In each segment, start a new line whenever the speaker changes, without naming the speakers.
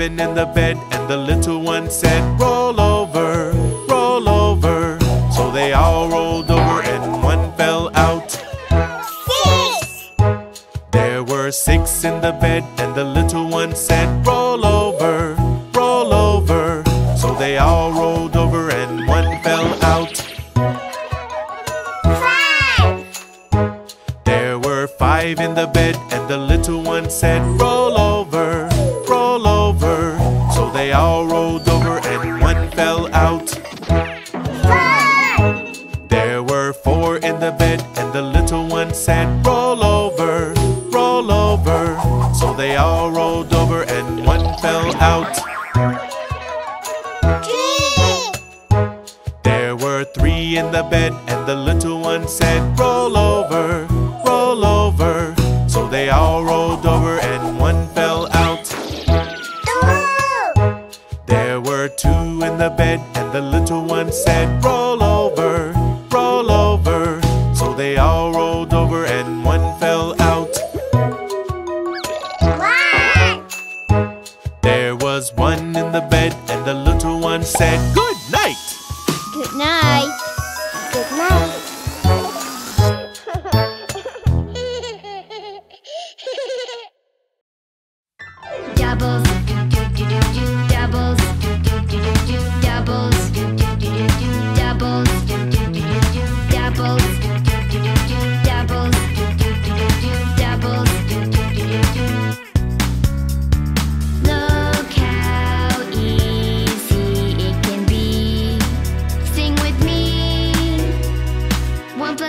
in the bed, and the little one said, Roll over, roll over. So they all rolled over, and one fell out.
Six.
There were six in the bed, one said, Roll over, roll over. So they all rolled over, and one fell out. There were
three
in the bed, and the little one said, Roll over, roll over. So they all rolled over, and one fell out. There were two in the bed, and the little one said, Roll was one in the bed, and the little one said,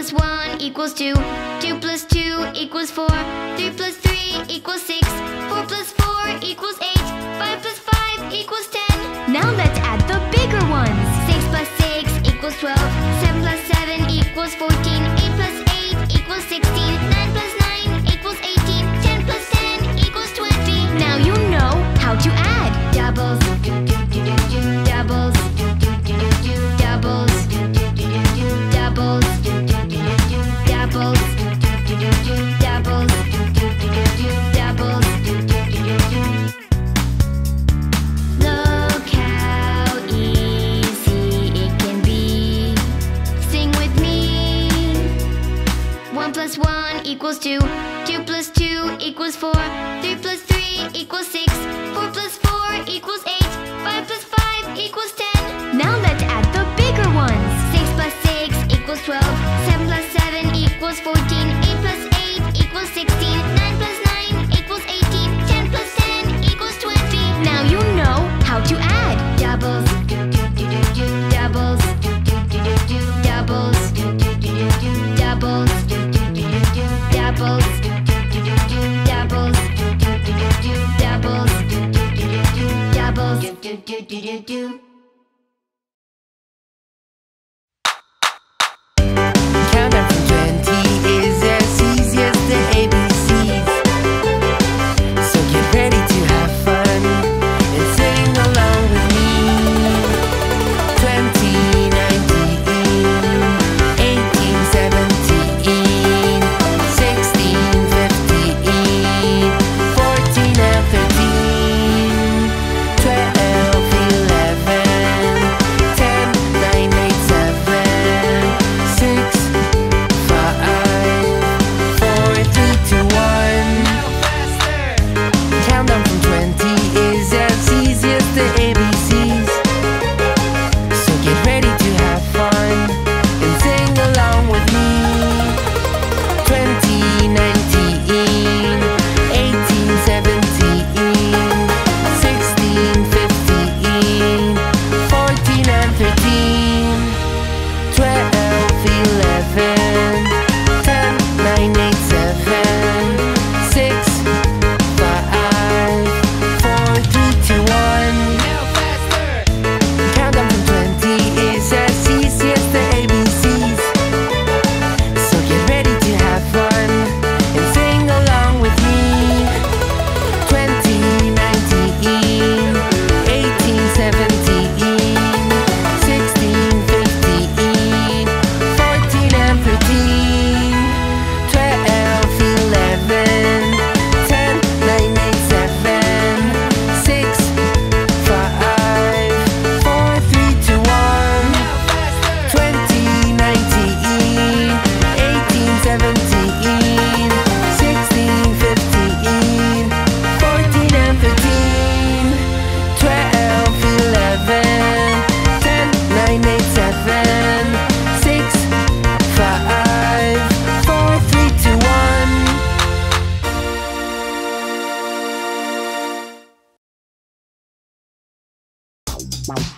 plus one equals two. Two plus two equals four. Three plus three equals six. Four plus four equals eight. Five plus five equals ten. Now let's add the bigger ones. Six plus six equals twelve. Seven plus seven equals fourteen. Eight plus eight equals sixteen. Nine plus nine equals eighteen. Ten plus ten equals twenty. Now you know how to add. Doubles, doubles,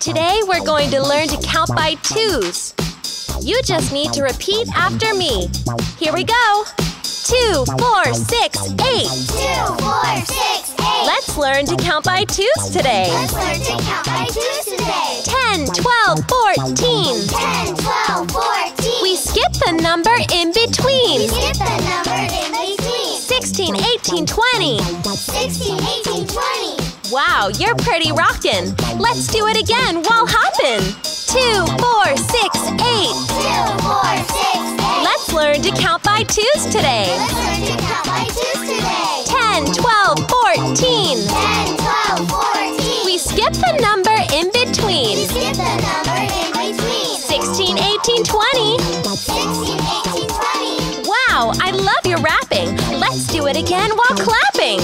Today we're going to learn to count by twos. You just need to repeat after me. Here we go. Two, four, six, eight.
Two, four, six, eight.
Let's learn to count by twos today.
Let's learn to count by twos today.
10, 12, 14.
10, 12, 14.
We skip the number in between.
We skip the number in between.
16, 18, 20.
16, 18, 20.
Wow, you're pretty rockin'. Let's do it again while hopping. Two, four, six, eight.
Two, four, six, eight.
Let's learn to count by twos today.
Let's learn to count by twos today.
10, 12, 14.
10, 12, 14.
We skip the number in between.
We skip the number in between.
16, 18, 20.
16, 18, 20.
Wow, I love your rapping. Let's do it again while clapping.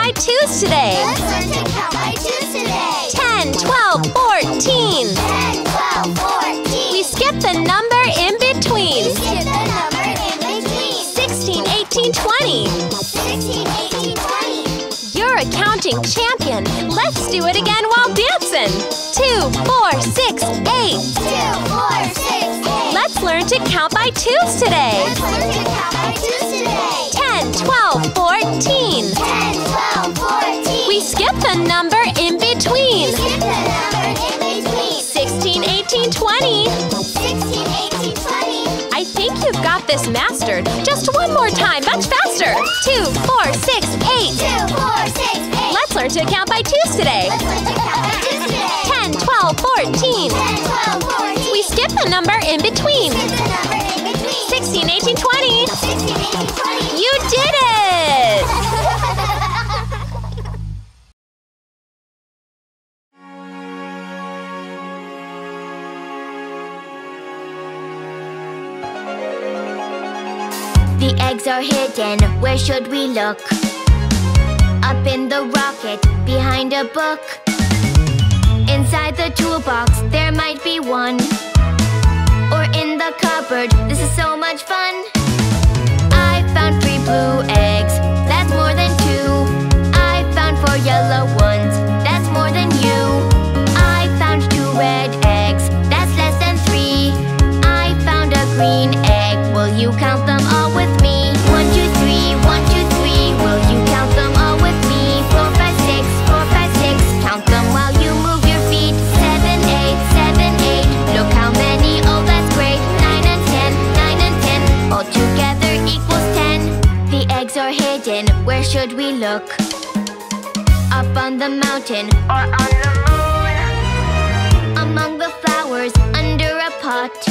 By twos today.
Let's learn to count by twos today.
10, 12, 14.
10, 12, 14.
We skip the number in between.
We skip the number in between.
16, 18, 20.
16, 18, 20.
You're a counting champion. Let's do it again while dancing. Two, four, six, eight.
Two, four, six, eight.
Let's learn to count by twos today.
Let's learn to count by twos today.
10, 12, 14. The number in between.
skip the number in between.
16, 18, 20.
16, 18, 20.
I think you've got this mastered. Just one more time, much faster. Two, four, six, eight.
Two, four, six, eight.
Let's learn to count by twos today.
Let's learn to count by twos today.
10, 12, 14.
10, 12, 14.
We skip the number in between.
skip the number in between.
16, 18, 20.
16, 18, 20.
You did it!
The eggs are hidden, where should we look? Up in the rocket, behind a book. Inside the toolbox, there might be one. Or in the cupboard, this is so much fun. I found three blue eggs, that's more than two. I found four yellow should we look? Up on the mountain or on the moon Among the flowers, under a pot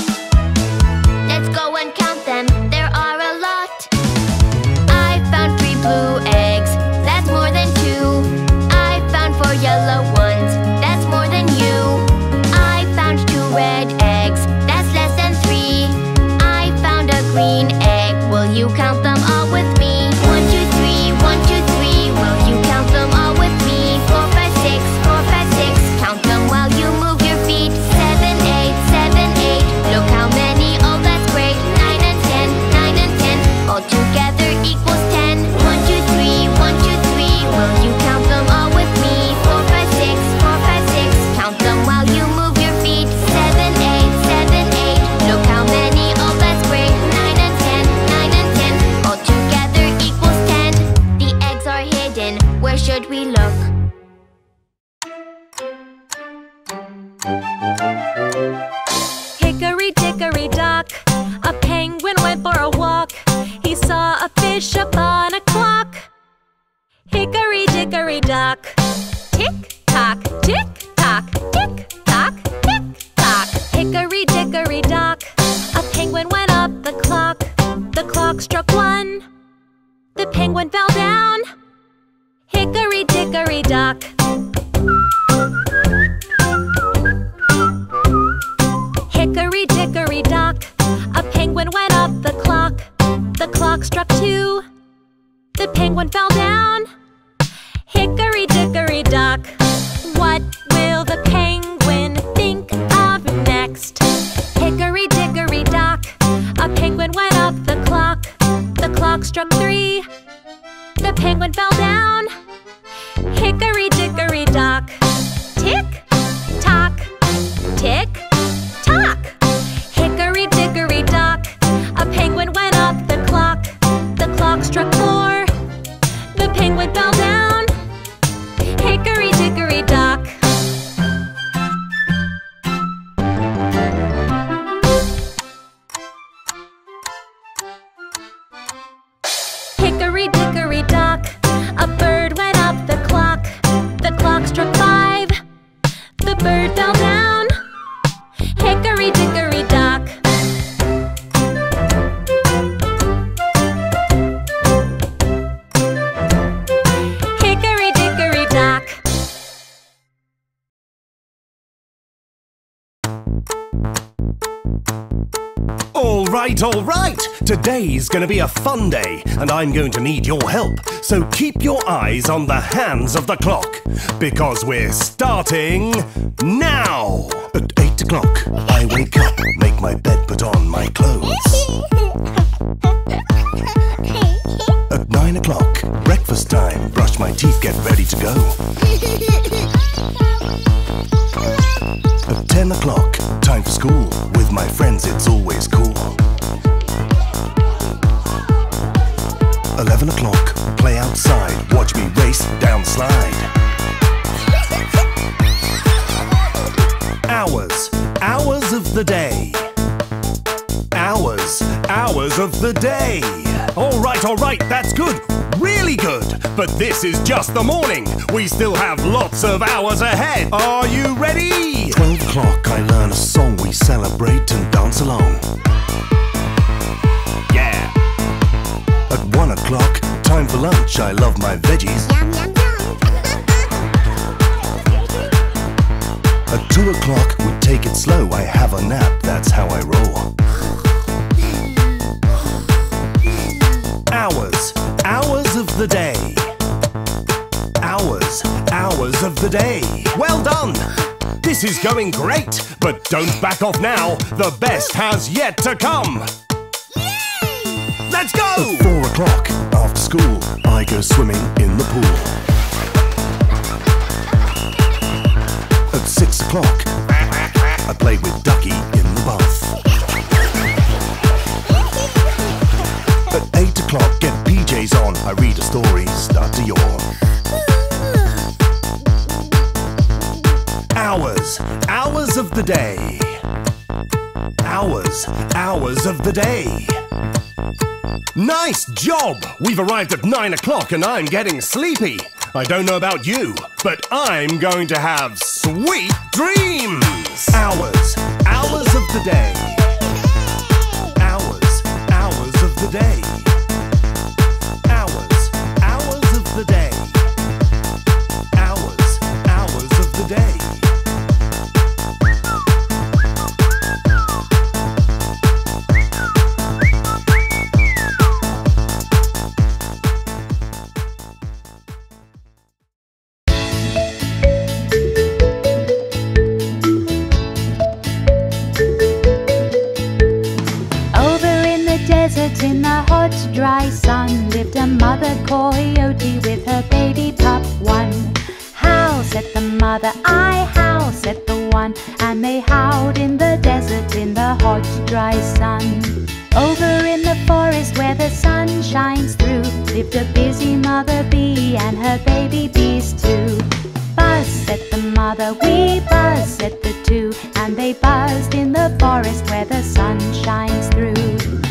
all
right. Today's to be a fun day, and I'm going to need your help. So keep your eyes on the hands of the clock, because we're starting now. At eight o'clock, I wake up, make my bed, put on my clothes. At nine o'clock, breakfast time, brush my teeth, get ready to go. At 10 o'clock, time for school. With my friends, it's always cool. 11 o'clock, play outside. Watch me race down slide. Hours, hours of the day. Hours, hours of the day. All right, all right, that's good. Really good. But this is just the morning. We still have lots of hours ahead. Are you ready? 12 o'clock, I learn a song. We celebrate and dance along. Lunch. I love my veggies.
Yum, yum, yum.
At 2 o'clock, we take it slow. I have a nap, that's how I roll. Hours, hours of the day. Hours, hours of the day. Well done! This is going great, but don't back off now. The best has yet to come. Let's go! At 4 o'clock, school, I go swimming in the pool. At 6 o'clock, I play with Ducky in the bath. At 8 o'clock, get PJs on. I read a story, start to yawn. Hours, hours of the day. Hours, hours of the day. Nice job! We've arrived at 9 o'clock and I'm getting sleepy. I don't know about you, but I'm going to have sweet dreams! Hours, hours of the day. Hours, hours of the day.
Desert in the hot, dry sun lived a mother coyote with her baby pup one. Howl said the mother, I howl said the one, and they howled in the desert in the hot, dry sun. Over in the forest where the sun shines through lived a busy mother bee and her baby bees too. Buzz said the mother, we buzz said the two, and they buzzed in the forest where the sun shines through.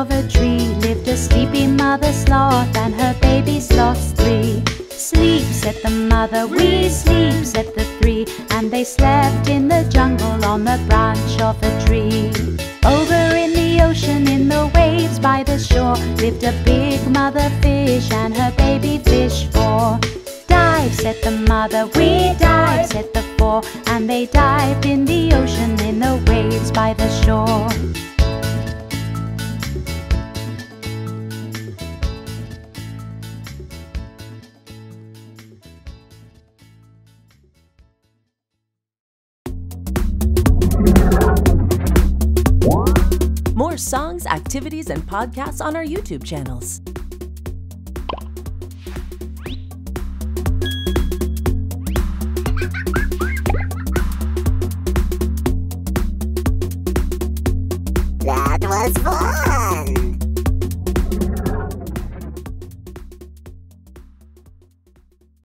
Of a tree lived a sleepy mother sloth and her baby sloths three. Sleep, said the mother, we sleep, said the three, and they slept in the jungle on the branch of a tree. Over in the ocean, in the waves by the shore, lived a big mother fish and her baby fish four. Dive, said the mother, we dive, said the four, and they dived in the ocean in the waves by the shore.
More songs, activities, and podcasts on our YouTube channels.